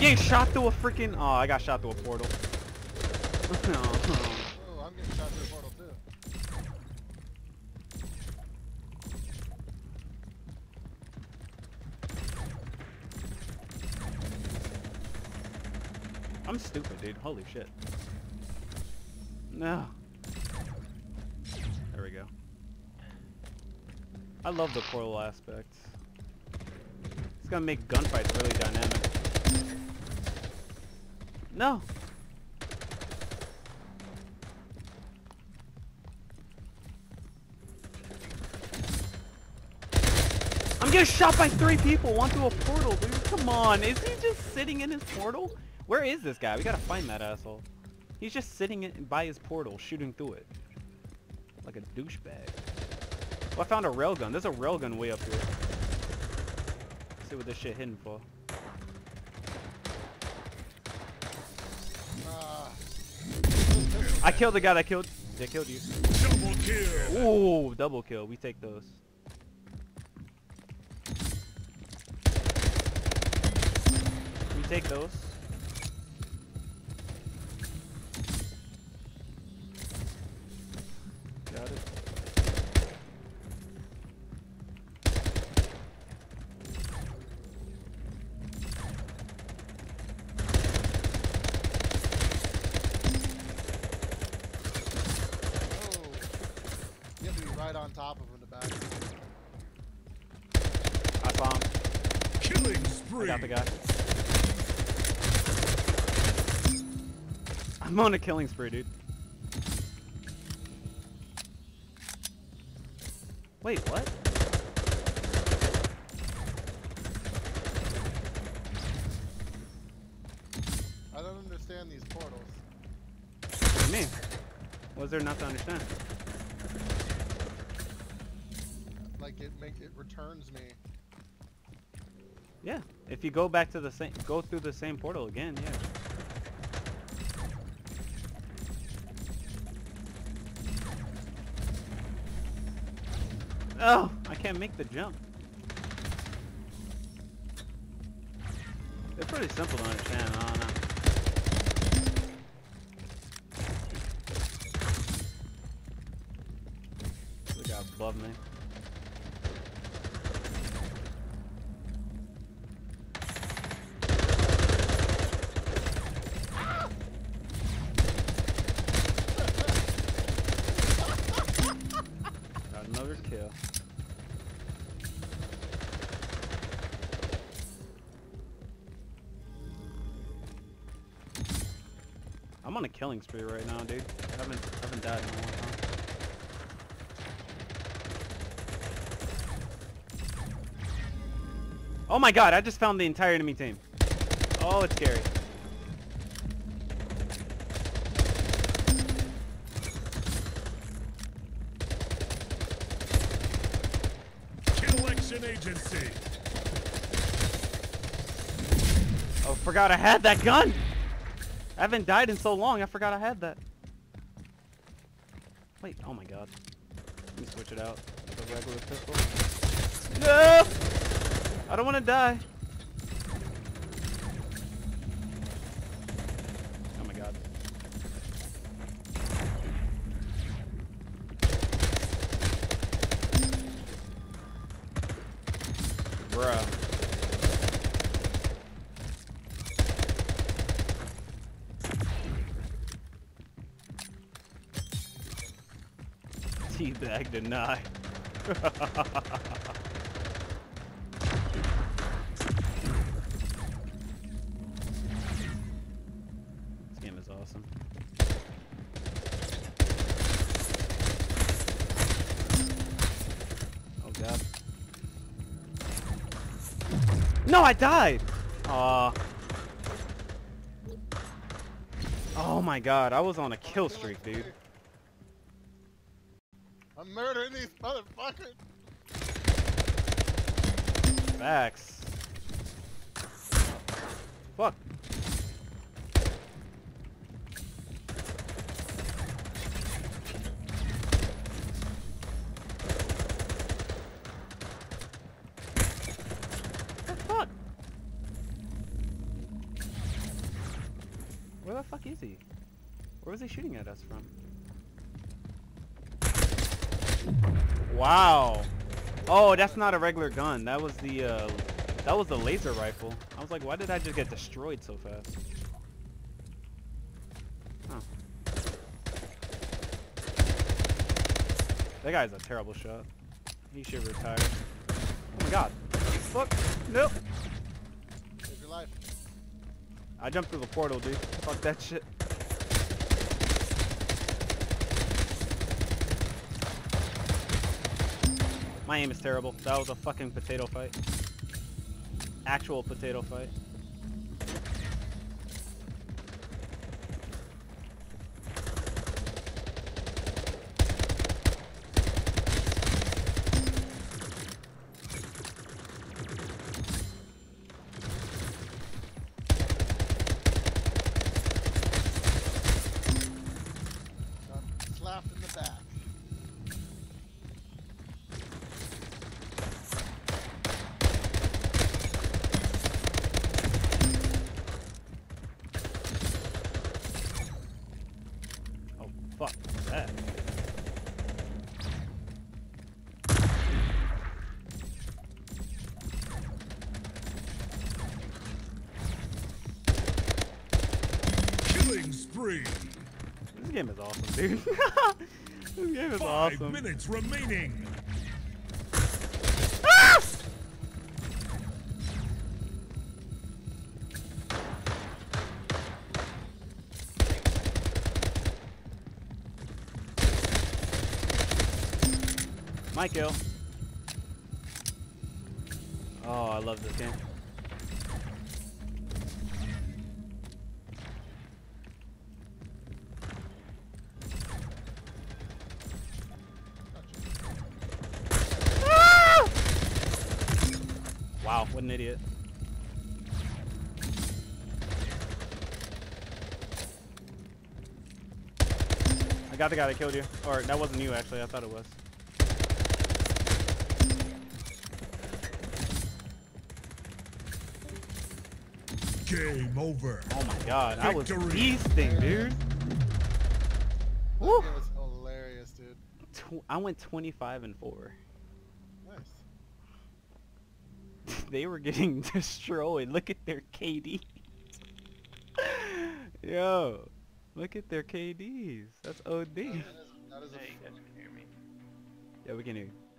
getting shot through a freaking. Oh, I got shot through a portal. Oh, I'm getting shot through a portal too. I'm stupid, dude. Holy shit. No. There we go. I love the portal aspect. It's gonna make gunfights really dynamic. No. I'm getting shot by three people, one through a portal, dude. Come on, is he just sitting in his portal? Where is this guy? We gotta find that asshole. He's just sitting in, by his portal, shooting through it. Like a douchebag. Oh, I found a railgun. There's a railgun way up here. Let's see what this shit hidden for. Ah, I killed the guy that killed. They killed you. Double kill. Ooh, double kill. We take those. We take those. Got it. oh. You have to be right on top of him to back. I bomb. Killing I spree. got the guy. I'm on a killing spree, dude. Wait, what? I don't understand these portals. What do you mean? What's there not to understand? Like it make it returns me. Yeah, if you go back to the same, go through the same portal again, yeah. Oh, I can't make the jump. They're pretty simple to understand, I don't know. The guy above me. I'm on a killing spree right now, dude. I haven't, I haven't died in a long time. Oh my god, I just found the entire enemy team. Oh, it's scary. Collection agency. Oh, forgot I had that gun. I haven't died in so long. I forgot I had that. Wait, oh my god. Let me switch it out. No! I don't want to die. Teabag deny. this game is awesome. Oh god. No, I died! Aw. Oh my god, I was on a kill streak, dude. I'm murdering these motherfuckers. Max. Fuck. Where the fuck is he? Where was he shooting at us from? Wow. Oh, that's not a regular gun. That was the uh, that was the laser rifle. I was like, why did I just get destroyed so fast? Huh. That guy's a terrible shot. He should retire. Oh my god. Fuck. Nope. Save your life. I jumped through the portal, dude. Fuck that shit. My aim is terrible. That was a fucking potato fight. Actual potato fight. Got slapped in the back. Oh fuck. What's that? Killing spree. This game is awesome, dude. this game is Five awesome. minutes remaining. Ah! My kill. Oh, I love this game. What an idiot. I got the guy that killed you. Or, that wasn't you actually, I thought it was. Game over. Oh my god, I was Victory. beasting, dude. That Woo. game was hilarious, dude. Tw- I went 25 and 4. They were getting destroyed. Look at their KDs. Yo, look at their KDs. That's OD. That is, that is a Yeah, you guys can hear me. Yeah, we can hear you.